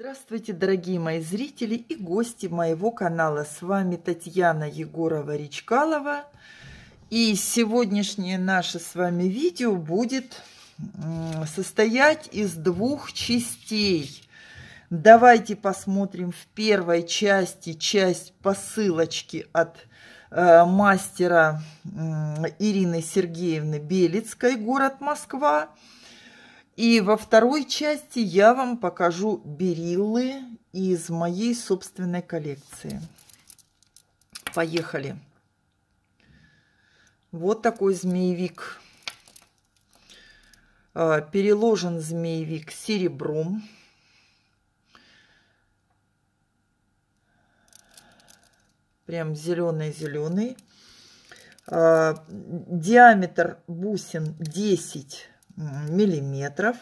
Здравствуйте, дорогие мои зрители и гости моего канала. С вами Татьяна Егорова-Речкалова. И сегодняшнее наше с вами видео будет состоять из двух частей. Давайте посмотрим в первой части часть посылочки от э, мастера э, Ирины Сергеевны Белицкой, город Москва. И во второй части я вам покажу бериллы из моей собственной коллекции. Поехали. Вот такой змеевик. А, переложен змеевик серебром. Прям зеленый-зеленый. А, диаметр бусин 10 миллиметров.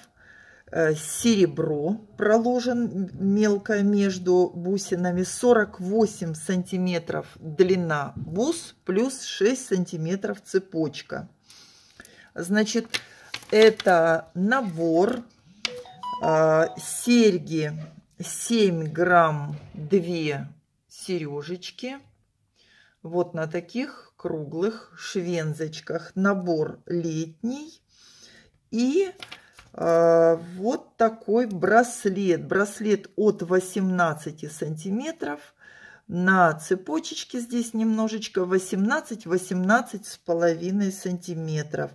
Э, серебро проложен мелко между бусинами. 48 сантиметров длина бус плюс 6 сантиметров цепочка. Значит, это набор э, серьги 7 грамм 2 сережечки. Вот на таких круглых швензочках. Набор летний и э, вот такой браслет. Браслет от 18 сантиметров. На цепочечке здесь немножечко 18-18 с половиной сантиметров.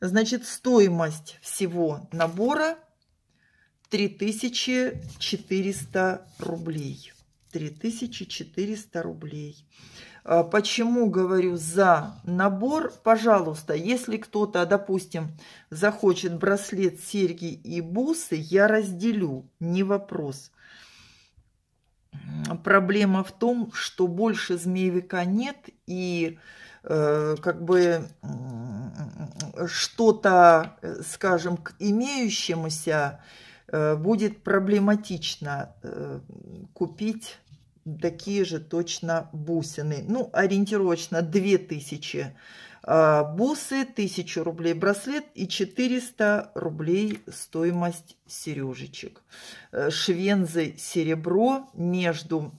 Значит, стоимость всего набора 3400 рублей. 3400 рублей. А, почему говорю за набор? Пожалуйста, если кто-то, допустим, захочет браслет, серьги и бусы, я разделю, не вопрос. Проблема в том, что больше змеевика нет, и э, как бы что-то, скажем, к имеющемуся э, будет проблематично э, купить такие же точно бусины. Ну, ориентировочно 2000 а, бусы, 1000 рублей браслет и 400 рублей стоимость сережечек. Э, швензы серебро, между,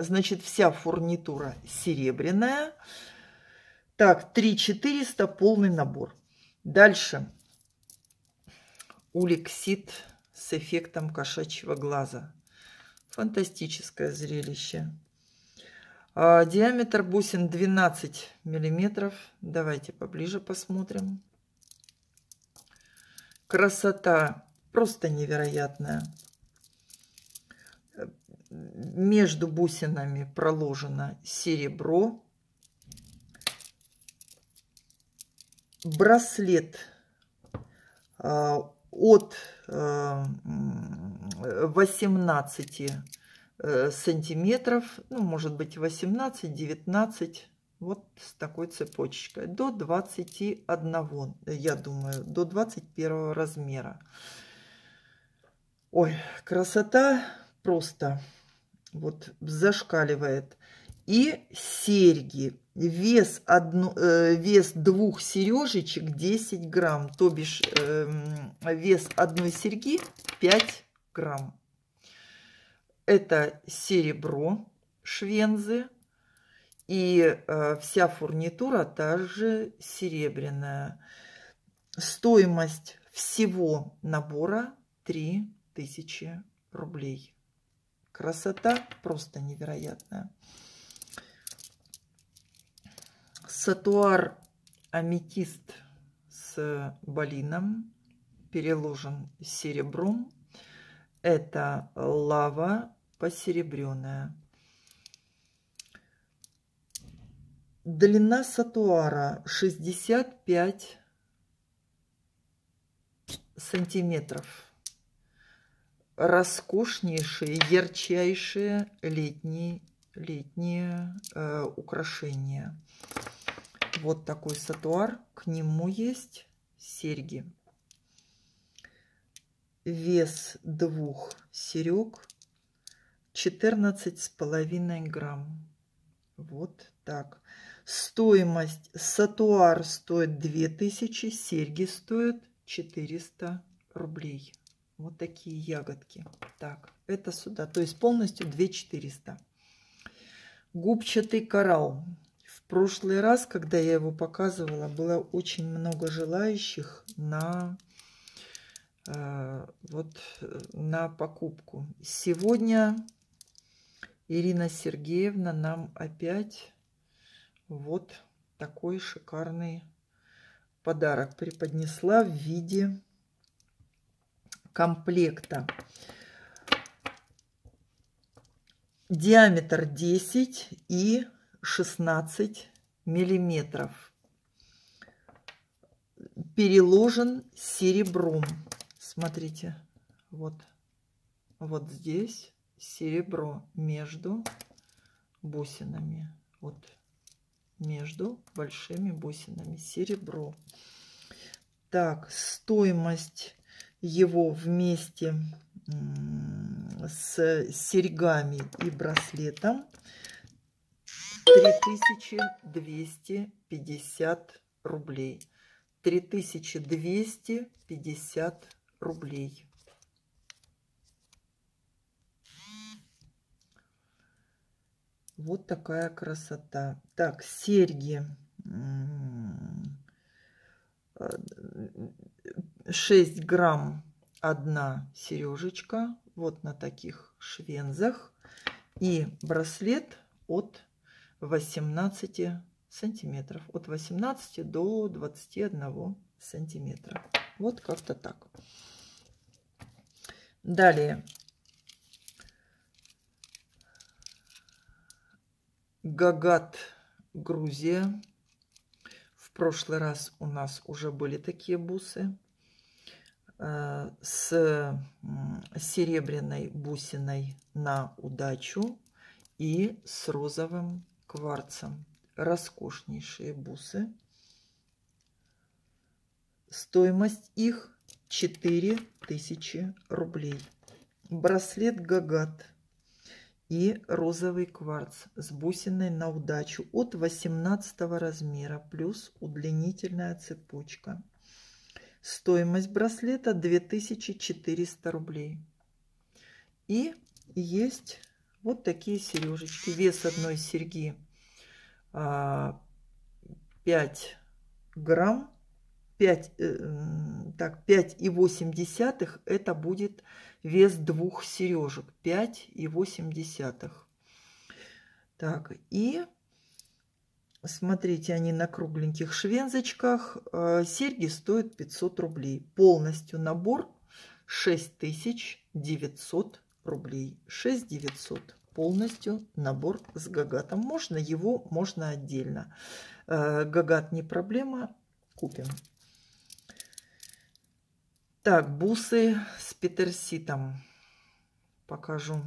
значит, вся фурнитура серебряная. Так, 3400 полный набор. Дальше. Уликсит с эффектом кошачьего глаза. Фантастическое зрелище. А, диаметр бусин 12 миллиметров. Давайте поближе посмотрим. Красота просто невероятная. Между бусинами проложено серебро. Браслет а, от 18 э, э, сантиметров, ну, может быть, 18-19, вот с такой цепочкой, до 21, я думаю, до 21 размера. Ой, красота просто вот зашкаливает. И серьги вес, одну, э, вес двух сережечек 10 грамм, то бишь э, вес одной серьги 5 грамм. Это серебро, швензы, и э, вся фурнитура также серебряная. Стоимость всего набора 3000 рублей. Красота просто невероятная. Сатуар аметист с балином переложен серебром. Это лава посеребренная. Длина сатуара 65 сантиметров. Роскошнейшие, ярчайшие летние, летние э, украшения. Вот такой сатуар. К нему есть серьги. Вес двух серег 14 с половиной грамм. Вот так. Стоимость сатуар стоит 2000, серьги стоят 400 рублей. Вот такие ягодки. Так, это сюда. То есть полностью 2400. Губчатый коралл. Прошлый раз, когда я его показывала, было очень много желающих на э, вот на покупку. Сегодня Ирина Сергеевна нам опять вот такой шикарный подарок преподнесла в виде комплекта. Диаметр 10 и 16 миллиметров. Переложен серебром. Смотрите, вот, вот здесь серебро между бусинами. Вот между большими бусинами серебро. Так, стоимость его вместе с серьгами и браслетом 3250 рублей. 3250 рублей. Вот такая красота. Так, серьги. 6 грамм одна сережечка. Вот на таких швензах. И браслет от 18 сантиметров. От 18 до 21 сантиметра. Вот как-то так. Далее Гагат, Грузия. В прошлый раз у нас уже были такие бусы э, с серебряной бусиной на удачу и с розовым кварцем. Роскошнейшие бусы. Стоимость их 4000 рублей. Браслет Гагат и розовый кварц с бусиной на удачу от 18 размера плюс удлинительная цепочка. Стоимость браслета 2400 рублей. И есть вот такие сережечки. Вес одной серьги 5 а, грамм. 5, э, так, 5,8 это будет вес двух сережек 5,8. Так, и смотрите, они на кругленьких швензочках. Э, серьги стоят 500 рублей. Полностью набор 6900 рублей. 6900 полностью набор с гагатом. Можно его, можно отдельно. Э, гагат не проблема, купим. Так, бусы с петерситом покажу.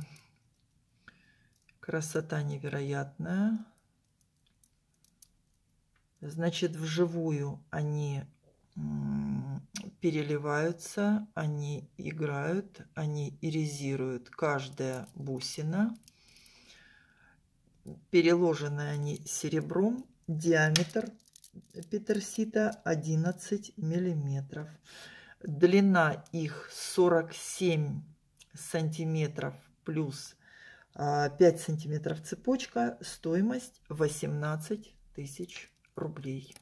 Красота невероятная. Значит, вживую они переливаются, они играют, они иризируют каждая бусина. Переложены они серебром. Диаметр петерсита 11 миллиметров. Длина их 47 сантиметров плюс 5 а, сантиметров цепочка. Стоимость 18 тысяч рублей.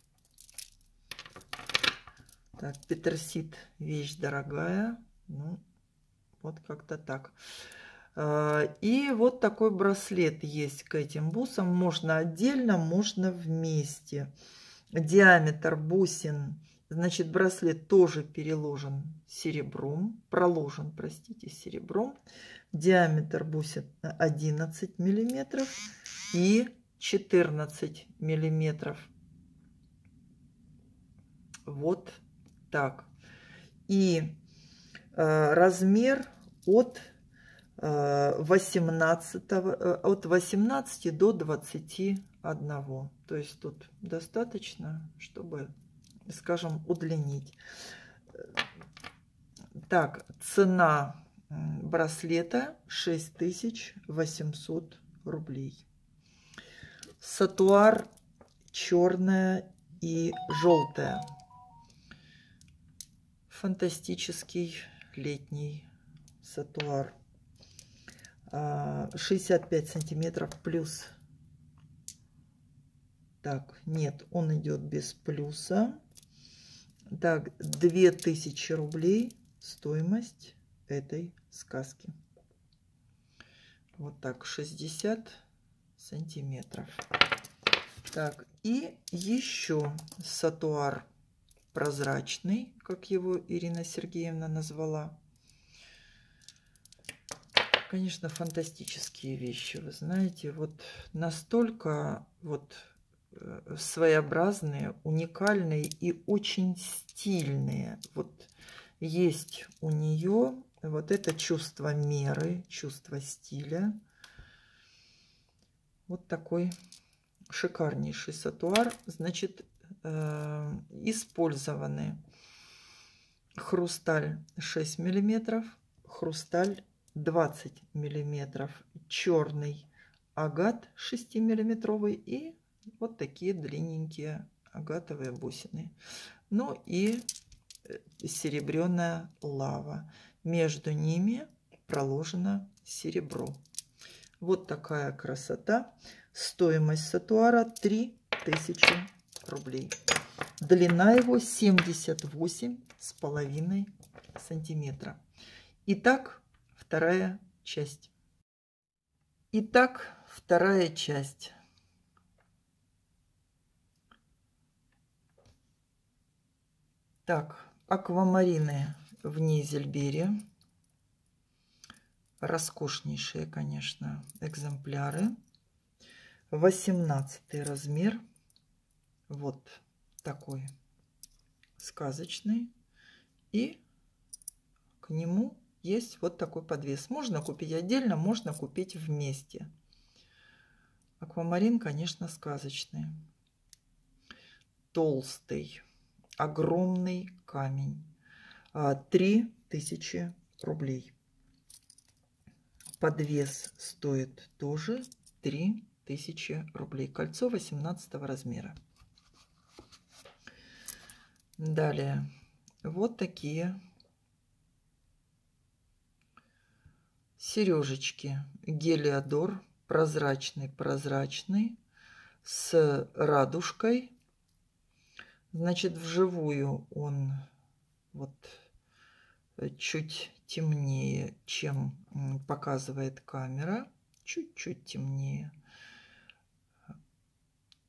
Так, петерсит вещь дорогая. Ну, вот как-то так. А, и вот такой браслет есть к этим бусам. Можно отдельно, можно вместе. Диаметр бусин Значит, браслет тоже переложен серебром, проложен, простите, серебром. Диаметр бусин 11 миллиметров и 14 миллиметров. Вот так. И э, размер от, э, 18, э, от 18 до 21. То есть тут достаточно, чтобы скажем, удлинить. Так, цена браслета 6800 рублей. Сатуар черная и желтая. Фантастический летний сатуар. 65 а, сантиметров плюс. Так, нет, он идет без плюса. Так, 2000 рублей стоимость этой сказки. Вот так, 60 сантиметров. Так, и еще сатуар прозрачный, как его Ирина Сергеевна назвала. Конечно, фантастические вещи, вы знаете, вот настолько вот э, своеобразные, уникальные и очень стильные. Вот есть у нее вот это чувство меры, чувство стиля. Вот такой шикарнейший сатуар. Значит, э, использованы хрусталь 6 миллиметров, хрусталь 20 миллиметров, черный агат 6 миллиметровый и вот такие длинненькие агатовые бусины. Ну и э, серебряная лава. Между ними проложено серебро. Вот такая красота. Стоимость сатуара 3000 рублей. Длина его 78 с половиной сантиметра. Итак, вторая часть. Итак, вторая часть. Так, аквамарины в Нейзельбере. Роскошнейшие, конечно, экземпляры. 18 размер. Вот такой сказочный. И к нему есть вот такой подвес. Можно купить отдельно, можно купить вместе. Аквамарин, конечно, сказочный. Толстый, огромный камень. 3000 а, рублей. Подвес стоит тоже 3000 рублей. Кольцо 18 размера. Далее. Вот такие сережечки. Гелиодор. Прозрачный-прозрачный. С радужкой. Значит, вживую он вот Э, чуть темнее, чем показывает камера. Чуть-чуть темнее.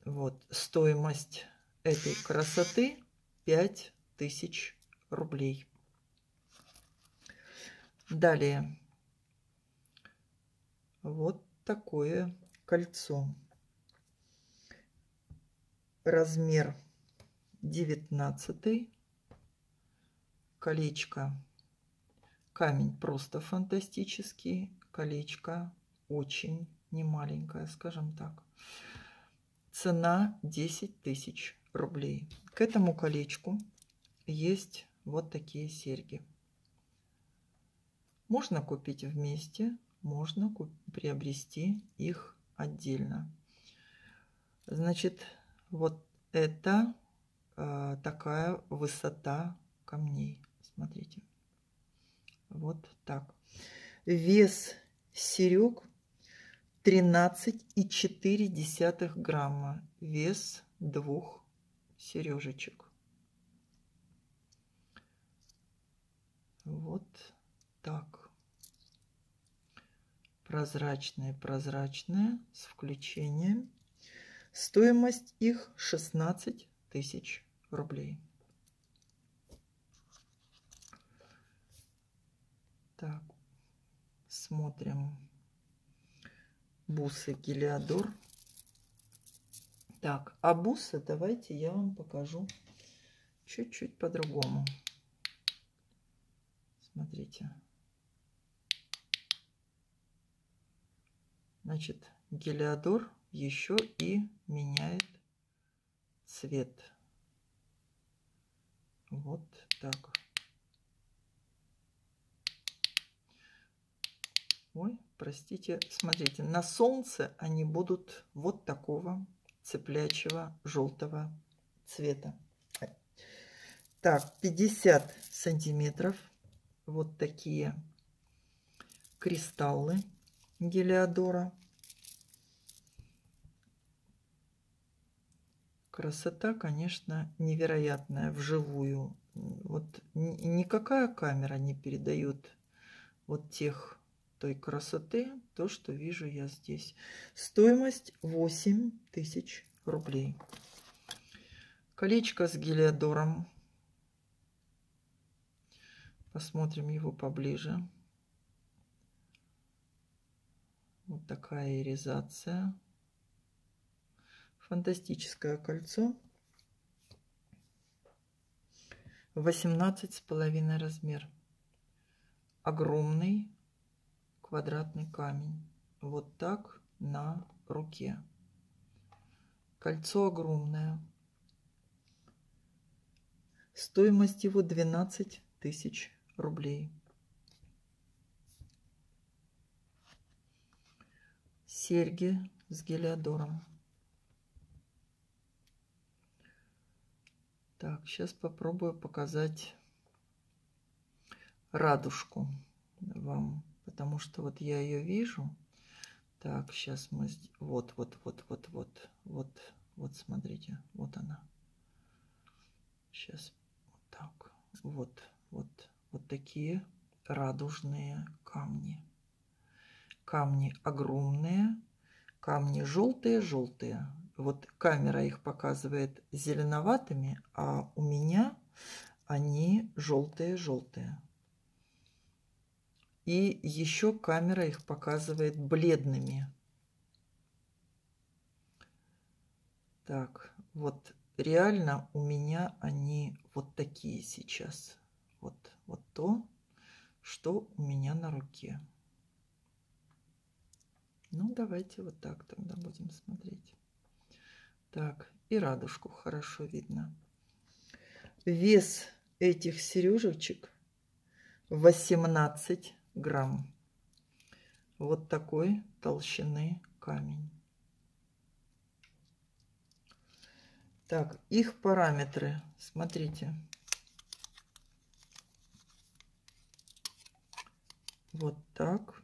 Вот, стоимость этой красоты 5000 рублей. Далее. Вот такое кольцо. Размер 19. Колечко Камень просто фантастический, колечко очень немаленькое, скажем так. Цена 10 тысяч рублей. К этому колечку есть вот такие серьги. Можно купить вместе, можно приобрести их отдельно. Значит, вот это э, такая высота камней. Смотрите. Вот так. Вес серег 13,4 грамма. Вес двух сережечек. Вот так. Прозрачные, прозрачные, с включением. Стоимость их 16 тысяч рублей. Так, смотрим. Бусы Гелиодор. Так, а бусы давайте я вам покажу чуть-чуть по-другому. Смотрите. Значит, Гелиодор еще и меняет цвет. Вот так. Ой, простите, смотрите, на солнце они будут вот такого цеплячего желтого цвета. Так, 50 сантиметров вот такие кристаллы гелиодора. Красота, конечно, невероятная вживую. Вот никакая камера не передает вот тех той красоты, то, что вижу я здесь. Стоимость 8 тысяч рублей. Колечко с гелиодором. Посмотрим его поближе. Вот такая иризация. Фантастическое кольцо. 18 с половиной размер. Огромный квадратный камень. Вот так на руке. Кольцо огромное. Стоимость его 12 тысяч рублей. Серьги с гелиодором. Так, сейчас попробую показать радужку вам, потому что вот я ее вижу. Так, сейчас мы... Вот, вот, вот, вот, вот, вот, вот, смотрите, вот она. Сейчас вот так, вот, вот, вот такие радужные камни. Камни огромные, камни желтые-желтые. Вот камера их показывает зеленоватыми, а у меня они желтые-желтые. И еще камера их показывает бледными. Так, вот реально у меня они вот такие сейчас. Вот, вот то, что у меня на руке. Ну, давайте вот так тогда будем смотреть. Так, и радужку хорошо видно. Вес этих сережечек 18 грамм. Вот такой толщины камень. Так, их параметры, смотрите. Вот так.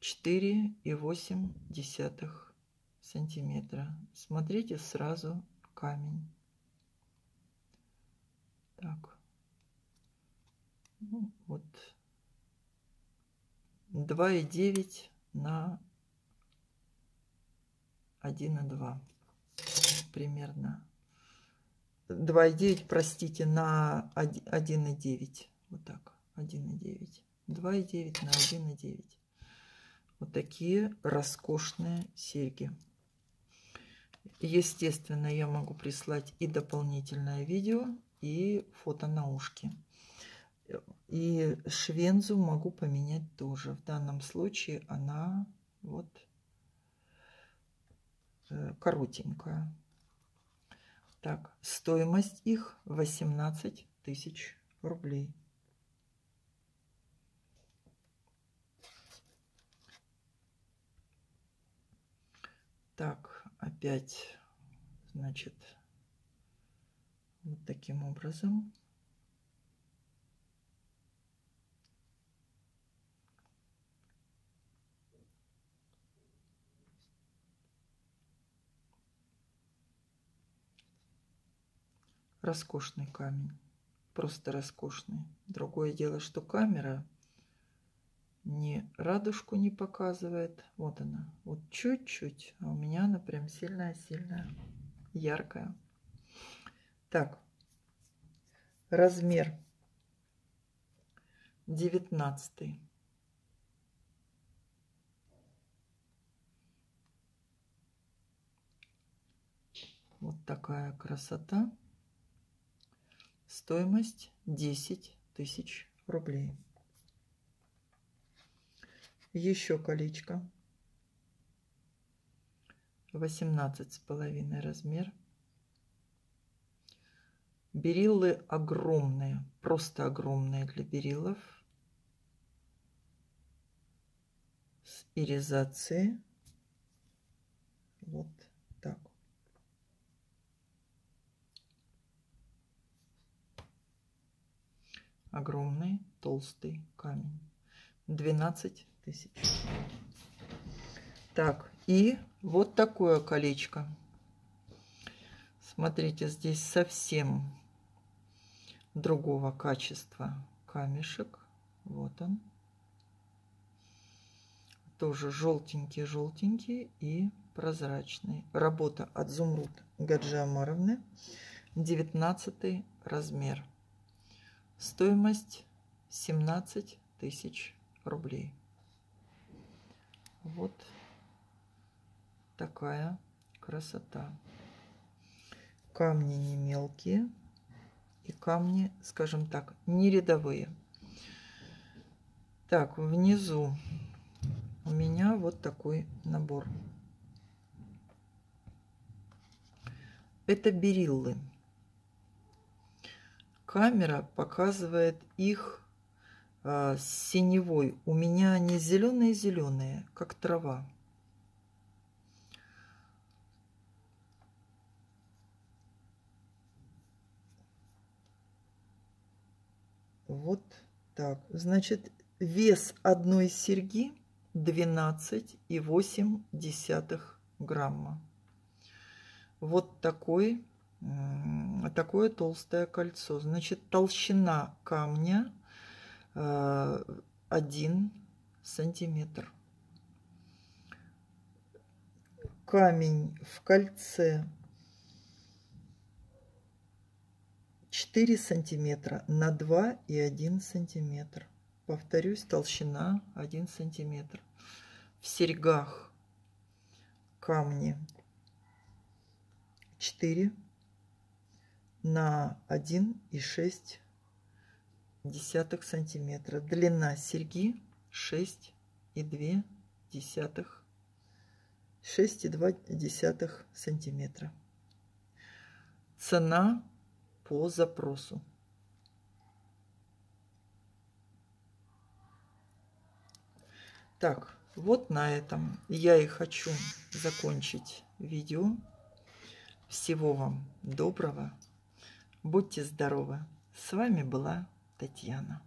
4,8 сантиметра. Смотрите сразу камень. Так. Ну, вот 2,9 на 1,2 примерно. 2,9, простите, на 1,9. Вот так, 1,9. 2,9 на 1,9. Вот такие роскошные серьги. Естественно, я могу прислать и дополнительное видео, и фото наушки. И швензу могу поменять тоже. В данном случае она вот э, коротенькая. Так, стоимость их 18 тысяч рублей. Так, опять, значит, вот таким образом. Роскошный камень, просто роскошный. Другое дело, что камера ни радужку не показывает. Вот она, вот чуть-чуть. А у меня она прям сильная-сильная, яркая. Так, размер 19. Вот такая красота. Стоимость 10 тысяч рублей. Еще колечко. 18 с половиной размер. Бериллы огромные просто огромные для бериллов. С иризацией. Вот так огромный толстый камень. 12 тысяч. Так, и вот такое колечко. Смотрите, здесь совсем другого качества камешек. Вот он. Тоже желтенький-желтенький и прозрачный. Работа от Зумруд Гаджиамаровны. 19 размер. Стоимость 17 тысяч рублей. Вот такая красота. Камни не мелкие и камни, скажем так, не рядовые. Так, внизу у меня вот такой набор. Это бериллы. Камера показывает их э, синевой. У меня они зеленые-зеленые, как трава. Вот так. Значит, вес одной серьги 12,8 грамма. Вот такой, такое толстое кольцо. Значит, толщина камня 1 э, сантиметр. Камень в кольце 4 сантиметра на 2 и 1 сантиметр. Повторюсь, толщина 1 сантиметр. В серьгах камни 4 на 1,6 десятых сантиметра. Длина серьги 6 и 2 десятых 6,2 десятых сантиметра. Цена по запросу. Так, вот на этом я и хочу закончить видео. Всего вам доброго. Будьте здоровы. С вами была Татьяна.